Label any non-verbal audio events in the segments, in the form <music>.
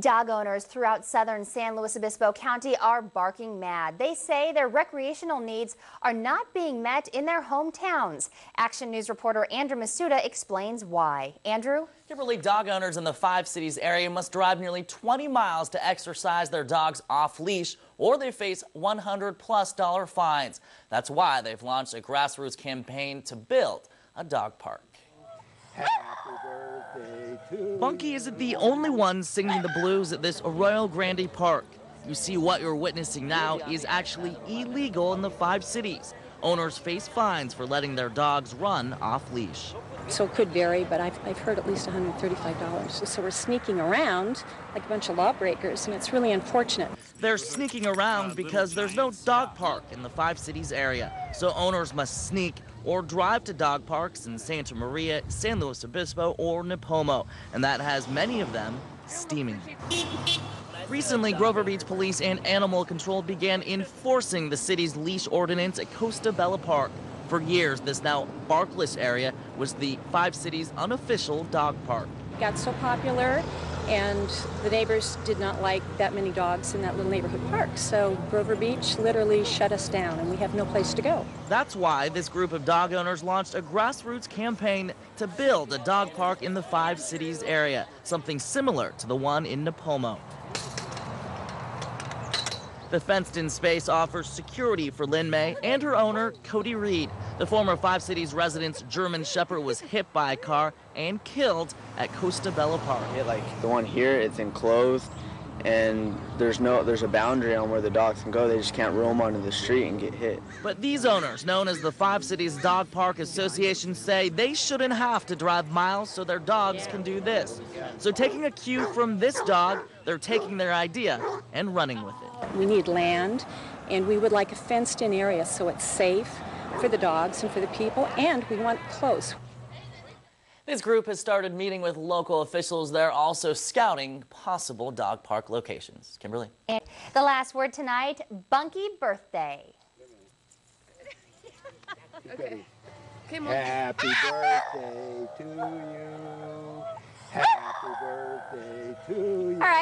Dog owners throughout southern San Luis Obispo County are barking mad. They say their recreational needs are not being met in their hometowns. Action News reporter Andrew Masuda explains why. Andrew? Kimberly, dog owners in the Five Cities area must drive nearly 20 miles to exercise their dogs off leash or they face 100 plus dollar fines. That's why they've launched a grassroots campaign to build a dog park. Bunky isn't the only one singing the blues at this Arroyo Grande Park. You see, what you're witnessing now is actually illegal in the five cities. Owners face fines for letting their dogs run off leash. So it could vary, but I've, I've heard at least $135. So we're sneaking around like a bunch of lawbreakers, and it's really unfortunate. They're sneaking around because there's no dog park in the Five Cities area. So owners must sneak or drive to dog parks in Santa Maria, San Luis Obispo, or Nipomo. And that has many of them steaming. Recently, Grover Beach Police and Animal Control began enforcing the city's leash ordinance at Costa Bella Park. For years, this now barkless area was the Five Cities' unofficial dog park. It got so popular, and the neighbors did not like that many dogs in that little neighborhood park. So Grover Beach literally shut us down, and we have no place to go. That's why this group of dog owners launched a grassroots campaign to build a dog park in the Five Cities area, something similar to the one in Nipomo. The fenced-in space offers security for Lynn May and her owner, Cody Reed. The former Five Cities resident's German Shepherd was hit by a car and killed at Costa Bella Park. Yeah, like the one here, it's enclosed, and there's no there's a boundary on where the dogs can go. They just can't roam onto the street and get hit. But these owners, known as the Five Cities Dog Park Association, say they shouldn't have to drive miles so their dogs can do this. So taking a cue from this dog, they're taking their idea and running with it. We need land, and we would like a fenced-in area so it's safe for the dogs and for the people, and we want close. This group has started meeting with local officials. They're also scouting possible dog park locations. Kimberly. And the last word tonight, Bunky birthday. okay. Happy <laughs> birthday to you. Happy birthday to you.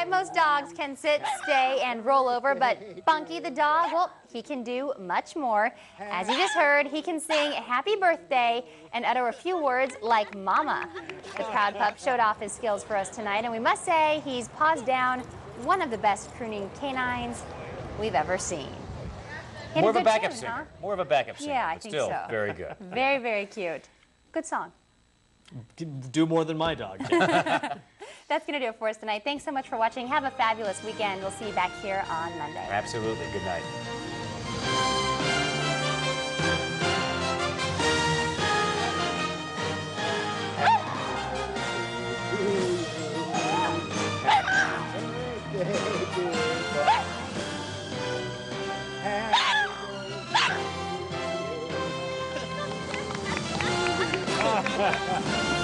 All right, most dogs can sit, stay, and roll over, but Bunky the dog, well, he can do much more. As you just heard, he can sing happy birthday and utter a few words like mama. The proud pup showed off his skills for us tonight, and we must say he's paws down one of the best crooning canines we've ever seen. More of a backup tune, singer. Huh? More of a backup singer. Yeah, I but think still so. very good. <laughs> Very, very cute. Good song. Do more than my dog. <laughs> That's going to do it for us tonight. Thanks so much for watching. Have a fabulous weekend. We'll see you back here on Monday. Absolutely. Good night. Happy birthday to you.